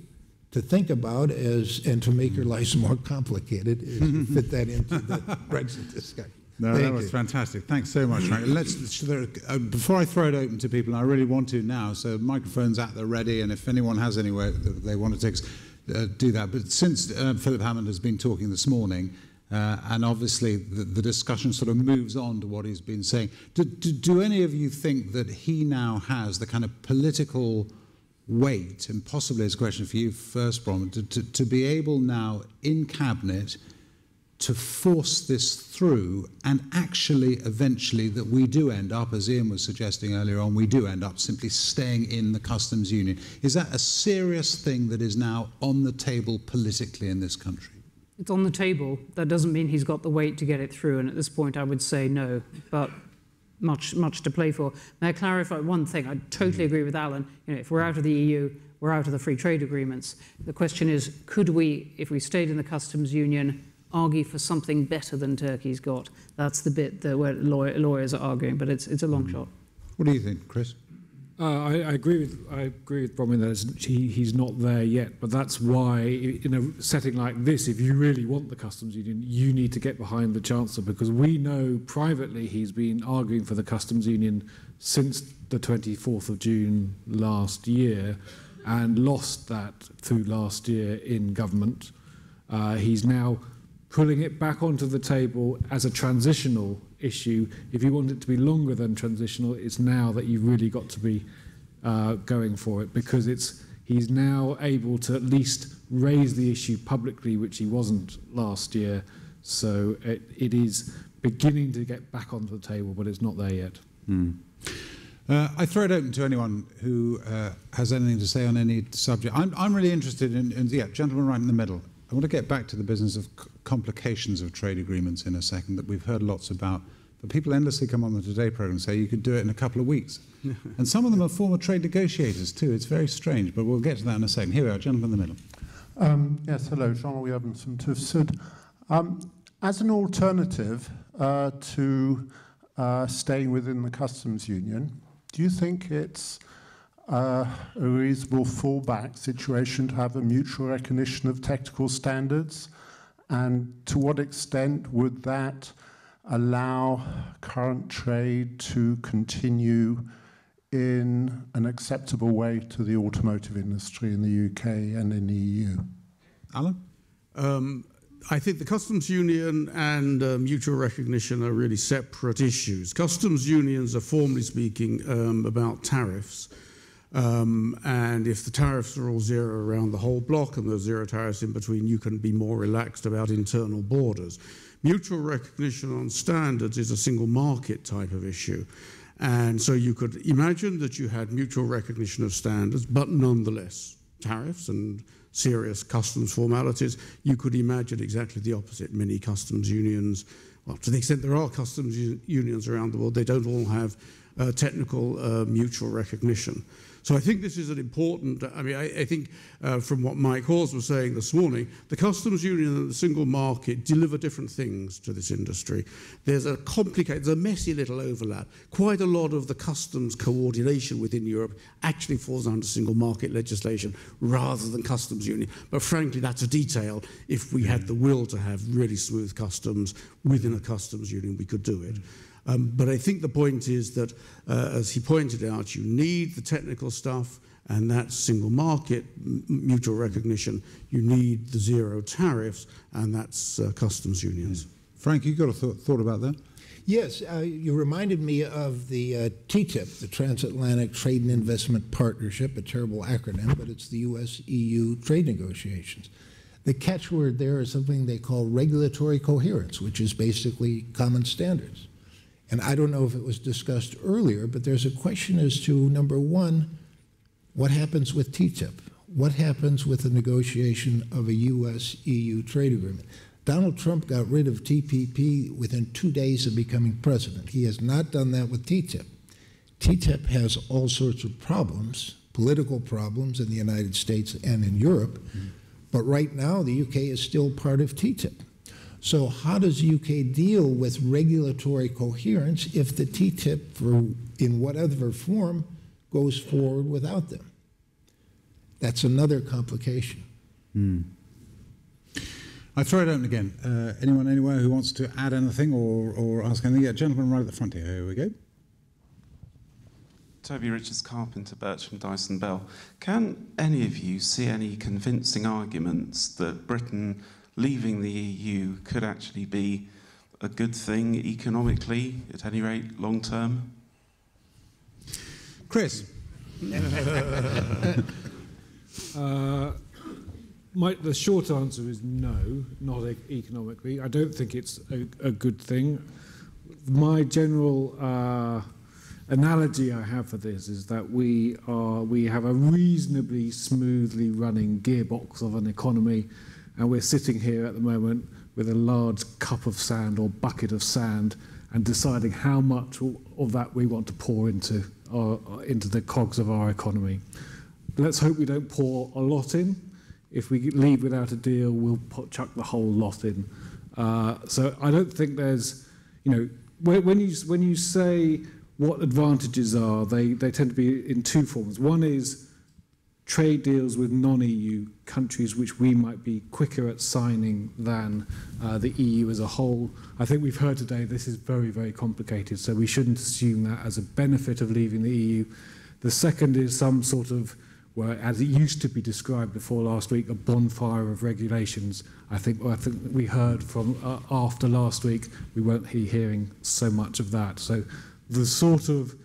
S5: to think about as, and to make your lives more complicated, is to fit that into the Brexit discussion.
S2: No,
S5: Thank
S2: that was
S5: you.
S2: fantastic. Thanks so much, Frank. Let's uh, before I throw it open to people, I really want to now. So microphones at the ready, and if anyone has anywhere they want to take, uh, do that. But since uh, Philip Hammond has been talking this morning, uh, and obviously the, the discussion sort of moves on to what he's been saying, do, do, do any of you think that he now has the kind of political weight, and possibly it's a question for you first, Brom, to, to, to be able now in cabinet to force this through and actually eventually that we do end up, as Ian was suggesting earlier on, we do end up simply staying in the customs union. Is that a serious thing that is now on the table politically in this country?
S1: It's on the table. That doesn't mean he's got the weight to get it through. And at this point, I would say no. But much, much to play for. May I clarify one thing? I totally mm-hmm. agree with Alan. You know, if we're out of the EU, we're out of the free trade agreements. The question is, could we, if we stayed in the customs union, argue for something better than Turkey's got? That's the bit that where lawyer, lawyers are arguing, but it's, it's a long shot.
S2: What do you think, Chris?
S3: Uh, I, I agree with I agree with Bronwen that he, he's not there yet, but that's why in a setting like this, if you really want the customs union, you need to get behind the chancellor because we know privately he's been arguing for the customs union since the 24th of June last year, and lost that through last year in government. Uh, he's now pulling it back onto the table as a transitional issue. If you want it to be longer than transitional, it's now that you've really got to be uh, going for it because it's he's now able to at least raise the issue publicly, which he wasn't last year. So it, it is beginning to get back onto the table, but it's not there yet.
S2: Uh, I throw it open to anyone who uh, has anything to say on any subject. I'm, I'm really interested in, in, yeah, gentleman right in the middle. I want to get back to the business of complications of trade agreements in a second that we've heard lots about. But people endlessly come on the Today program and say you could do it in a couple of weeks. and some of them are former trade negotiators too. It's very strange, but we'll get to that in a second. Here we are, gentleman in the middle.
S6: Um, yes, hello, Jean-Louis Evanson Tufsud. Um, as an alternative uh, to uh, staying within the customs union, do you think it's uh, a reasonable fallback situation to have a mutual recognition of technical standards? And to what extent would that allow current trade to continue in an acceptable way to the automotive industry in the UK and in the EU?
S2: Alan?
S4: Um, I think the customs union and uh, mutual recognition are really separate issues. Customs unions are formally speaking um, about tariffs. Um, and if the tariffs are all zero around the whole block and there's zero tariffs in between, you can be more relaxed about internal borders. Mutual recognition on standards is a single market type of issue. And so you could imagine that you had mutual recognition of standards, but nonetheless tariffs and serious customs formalities. You could imagine exactly the opposite. Many customs unions, well, to the extent there are customs unions around the world, they don't all have uh, technical uh, mutual recognition. So I think this is an important. I mean, I, I think uh, from what Mike Hawes was saying this morning, the customs union and the single market deliver different things to this industry. There's a complicated, there's a messy little overlap. Quite a lot of the customs coordination within Europe actually falls under single market legislation rather than customs union. But frankly, that's a detail. If we had the will to have really smooth customs within a customs union, we could do it. Um, but I think the point is that, uh, as he pointed out, you need the technical stuff, and that's single market, m- mutual recognition. You need the zero tariffs, and that's uh, customs unions.
S2: Frank, you got a th- thought about that?
S5: Yes, uh, you reminded me of the uh, TTIP, the Transatlantic Trade and Investment Partnership, a terrible acronym, but it's the US EU trade negotiations. The catchword there is something they call regulatory coherence, which is basically common standards. And I don't know if it was discussed earlier, but there's a question as to number one, what happens with TTIP? What happens with the negotiation of a US EU trade agreement? Donald Trump got rid of TPP within two days of becoming president. He has not done that with TTIP. TTIP has all sorts of problems, political problems in the United States and in Europe, mm-hmm. but right now the UK is still part of TTIP. So, how does the UK deal with regulatory coherence if the TTIP, for, in whatever form, goes forward without them? That's another complication.
S2: Hmm. I throw it open again. Uh, anyone anywhere who wants to add anything or, or ask anything? Yeah, gentleman right at the front here. Here we go.
S7: Toby Richards Carpenter, Bircham Dyson Bell. Can any of you see any convincing arguments that Britain leaving the EU could actually be a good thing economically, at any rate, long term?
S2: Chris.
S3: uh, my, the short answer is no, not e economically. I don't think it's a, a good thing. My general uh, analogy I have for this is that we are we have a reasonably smoothly running gearbox of an economy, and we're sitting here at the moment with a large cup of sand or bucket of sand and deciding how much of that we want to pour into our, into the cogs of our economy. Let's hope we don't pour a lot in. If we leave without a deal, we'll put, chuck the whole lot in. Uh, so I don't think there's, you know, when, when you when you say what advantages are, they, they tend to be in two forms. One is trade deals with non-EU countries which we might be quicker at signing than uh, the EU as a whole. I think we've heard today this is very, very complicated, so we shouldn't assume that as a benefit of leaving the EU. The second is some sort of, well, as it used to be described before last week, a bonfire of regulations. I think, well, I think we heard from uh, after last week, we won't be hearing so much of that. So the sort of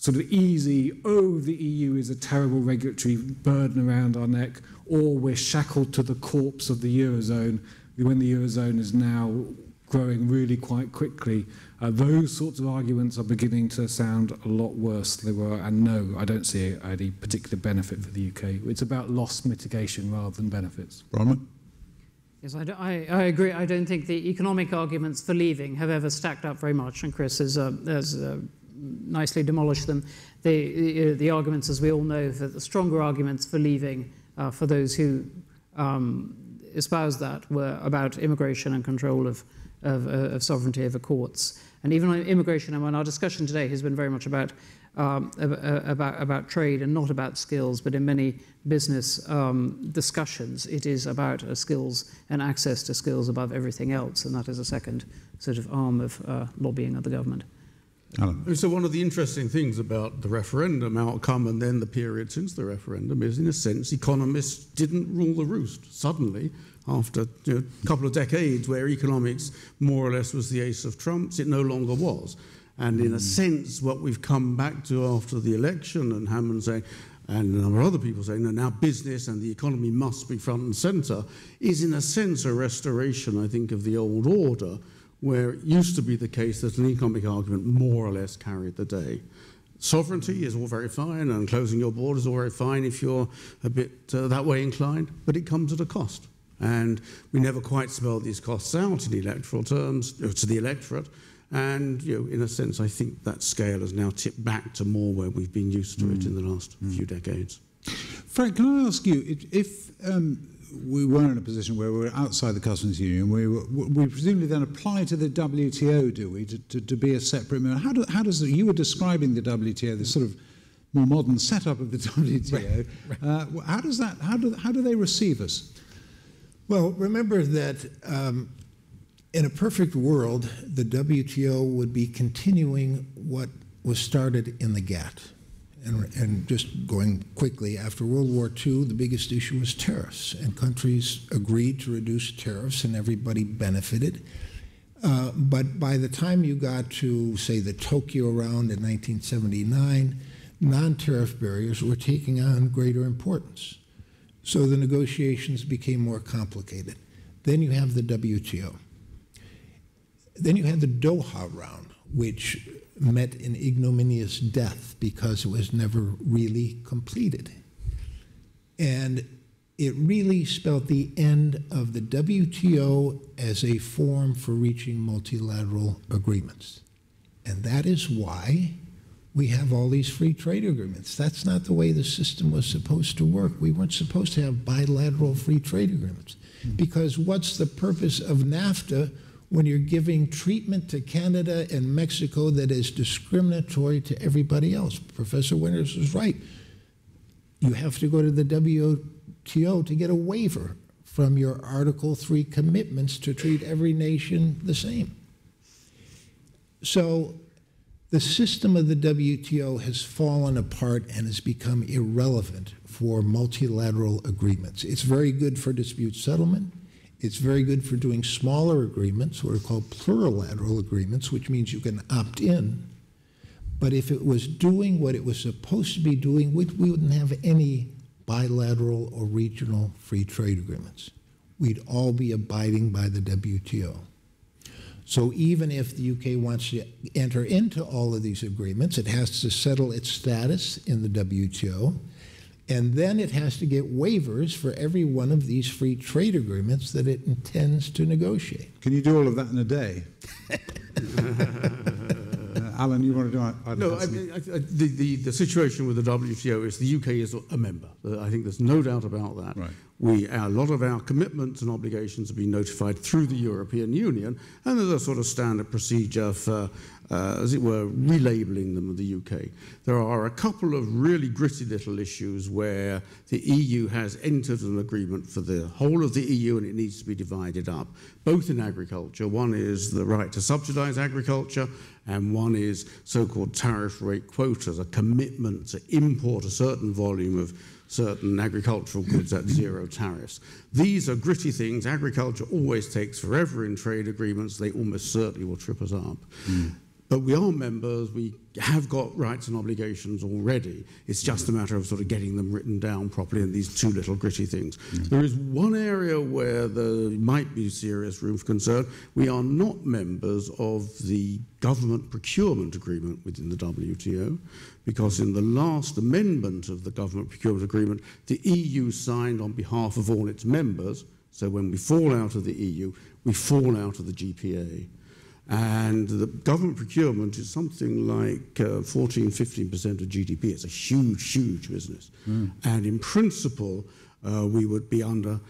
S3: sort of easy, oh, the EU is a terrible regulatory burden around our neck, or we're shackled to the corpse of the Eurozone when the Eurozone is now growing really quite quickly. Uh, those sorts of arguments are beginning to sound a lot worse than they were, and no, I don't see any particular benefit for the UK. It's about loss mitigation rather than benefits.
S2: Bronwen?
S1: Yes, I, I, I, agree. I don't think the economic arguments for leaving have ever stacked up very much, and Chris has, uh, has uh, nicely demolished them. The, the arguments, as we all know, that the stronger arguments for leaving uh, for those who um, espoused that were about immigration and control of, of, uh, of sovereignty over courts. And even on immigration, and our discussion today has been very much about um, about, about trade and not about skills, but in many business um, discussions, it is about uh, skills and access to skills above everything else, and that is a second sort of arm of uh, lobbying of the government.
S4: Alan. So one of the interesting things about the referendum outcome and then the period since the referendum is, in a sense, economists didn't rule the roost. Suddenly, after you know, a couple of decades where economics more or less was the ace of trumps, it no longer was. And in a mm. sense, what we've come back to after the election, and Hammond saying, and a number of other people saying that now business and the economy must be front and centre, is in a sense a restoration, I think, of the old order, where it used to be the case that an economic argument more or less carried the day. Sovereignty is all very fine, and closing your borders is all very fine if you're a bit uh, that way inclined, but it comes at a cost. And we never quite spelled these costs out in electoral terms to the electorate. And you know, in a sense, I think that scale has now tipped back to more where we've been used to mm. it in the last mm. few decades.
S2: Frank, can I ask you if, if um, we were in a position where we were outside the customs union, we, were, we presumably then apply to the WTO, do we, to, to, to be a separate member? How, do, how does you were describing the WTO, this sort of more modern setup of the WTO? Right, right. Uh, how does that? How do how do they receive us?
S5: Well, remember that um, in a perfect world, the WTO would be continuing what was started in the GATT. And, and, just going quickly, after World War II, the biggest issue was tariffs, and countries agreed to reduce tariffs, and everybody benefited. Uh, but by the time you got to, say, the Tokyo round in 1979, non tariff barriers were taking on greater importance. So the negotiations became more complicated. Then you have the WTO. Then you had the Doha round, which met an ignominious death because it was never really completed. And it really spelled the end of the WTO as a forum for reaching multilateral agreements. And that is why we have all these free trade agreements. That's not the way the system was supposed to work. We weren't supposed to have bilateral free trade agreements. Mm-hmm. Because what's the purpose of NAFTA when you're giving treatment to Canada and Mexico that is discriminatory to everybody else. Professor Winters is right. You have to go to the WTO to get a waiver from your Article 3 commitments to treat every nation the same. So the system of the WTO has fallen apart and has become irrelevant for multilateral agreements. It's very good for dispute settlement. It's very good for doing smaller agreements, what are called plurilateral agreements, which means you can opt in. But if it was doing what it was supposed to be doing, we, we wouldn't have any bilateral or regional free trade agreements. We'd all be abiding by the WTO. So even if the UK wants to enter into all of these agreements, it has to settle its status in the WTO. And then it has to get waivers for every one of these free trade agreements that it intends to negotiate.
S2: Can you do all of that in a day? uh, Alan, you want to do it?
S4: No, I, I, I, the, the, the situation with the WTO is the UK is a member. I think there's no doubt about that.
S2: Right.
S4: We, a lot of our commitments and obligations have been notified through the European Union, and there's a sort of standard procedure for, uh, as it were, relabeling them of the UK. There are a couple of really gritty little issues where the EU has entered an agreement for the whole of the EU and it needs to be divided up, both in agriculture. One is the right to subsidize agriculture, and one is so-called tariff rate quotas, a commitment to import a certain volume of certain agricultural goods at zero tariffs. These are gritty things. Agriculture always takes forever in trade agreements. They almost certainly will trip us up. Mm. But we are members, we have got rights and obligations already. It's just a matter of sort of getting them written down properly in these two little gritty things. Mm. There is one area where there might be serious room for concern. We are not members of the government procurement agreement within the WTO, because in the last amendment of the government procurement agreement, the EU signed on behalf of all its members. So when we fall out of the EU, we fall out of the GPA. And the government procurement is something like uh, 14, 15% of GDP. It's a huge, huge business. Mm. And in principle, uh, we would be under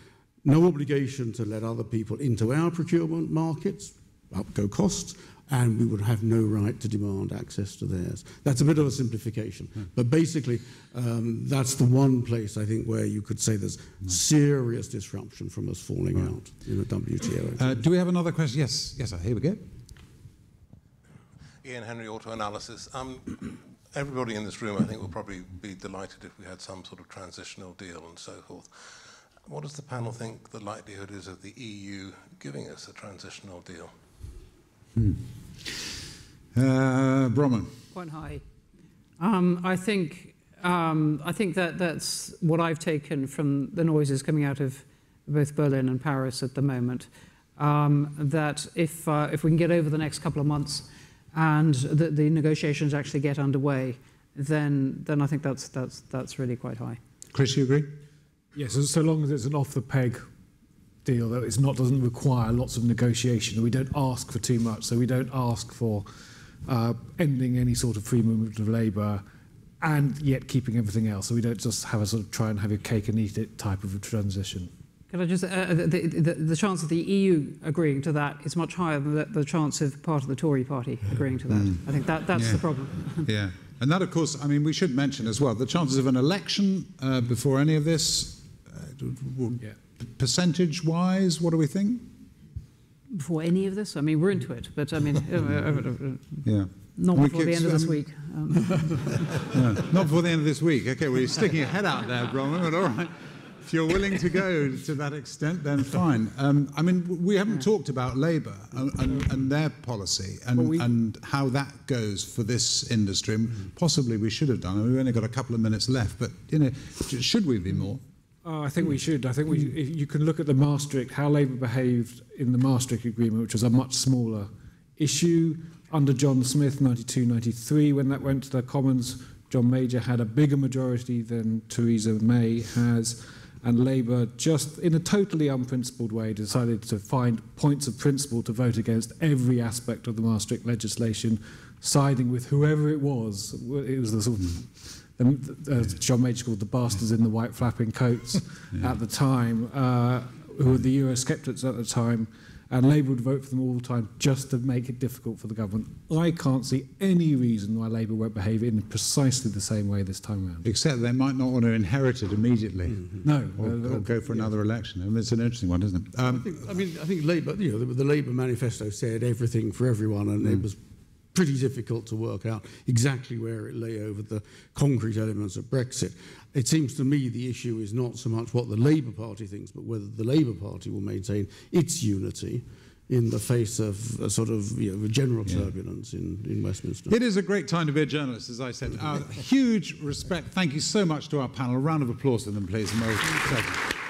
S4: no obligation to let other people into our procurement markets, up go costs, and we would have no right to demand access to theirs. That's a bit of a simplification. Mm. But basically, um, that's the one place I think where you could say there's mm. serious disruption from us falling right. out in the WTO.
S2: Uh, do we have another question? Yes, yes, sir. Here we go.
S8: Ian Henry, Auto Analysis. Um, everybody in this room, I think, will probably be delighted if we had some sort of transitional deal and so forth. What does the panel think the likelihood is of the EU giving us a transitional deal?
S2: Hmm. Uh, Bronwen.
S1: Quite high. Um, I think um, I think that that's what I've taken from the noises coming out of both Berlin and Paris at the moment. Um, that if uh, if we can get over the next couple of months and the, the negotiations actually get underway, then, then I think that's, that's, that's really quite high.
S2: Chris, you agree?
S3: Yes, so, so long as it's an off-the-peg deal, that it's not doesn't require lots of negotiation, we don't ask for too much, so we don't ask for uh, ending any sort of free movement of labour and yet keeping everything else. So we don't just have a sort of try and have your cake and eat it type of a transition.
S1: Can I just, uh, uh, the, the, the, chance of the EU agreeing to that is much higher than the, the chance of part of the Tory party agreeing to that. Mm. I think that, that's
S2: yeah.
S1: the problem.
S2: yeah. And that, of course, I mean, we should mention as well the chances of an election uh, before any of this, uh, yeah. percentage wise, what do we think?
S1: Before any of this? I mean, we're into it, but I mean, uh, uh,
S2: yeah.
S1: Not before the end of this week.
S2: Um. yeah, not before the end of this week. Okay, well, you're sticking your head out there, Bronwen, but all right if you're willing to go to that extent, then fine. Um, I mean, we haven't yeah. talked about Labour and, and, and their policy and, well, we... and how that goes for this industry. And mm-hmm. possibly we should have done. I mean, we've only got a couple of minutes left, but you know, should we be mm-hmm. more?
S3: Oh, I think we should. I think we, mm-hmm. if you can look at the Maastricht, how Labour behaved in the Maastricht Agreement, which was a much smaller issue under John Smith, 92 93, when that went to the Commons. John Major had a bigger majority than Theresa May has. And Labour, just in a totally unprincipled way, decided to find points of principle to vote against every aspect of the Maastricht legislation, siding with whoever it was. It was the sort of, uh, John Major called the bastards in the white flapping coats yeah. at the time, uh, who were the Eurosceptics at the time, and Labour would vote for them all the time just to make it difficult for the government. I can't see any reason why Labour won't behave in precisely the same way this time around.
S2: Except they might not want to inherit it immediately
S3: No,
S2: or,
S3: uh,
S2: or go for another election. I mean, it's an interesting one, isn't it? Um,
S4: I, think, I mean, I think Labour, you know, the, the Labour manifesto said everything for everyone, and it was pretty difficult to work out exactly where it lay over the concrete elements of Brexit. It seems to me the issue is not so much what the Labour Party thinks, but whether the Labour Party will maintain its unity in the face of a sort of you know, general turbulence in, in Westminster.
S2: It is a great time to be a journalist, as I said. Uh, huge respect. Thank you so much to our panel. A round of applause for them, please. and well taken.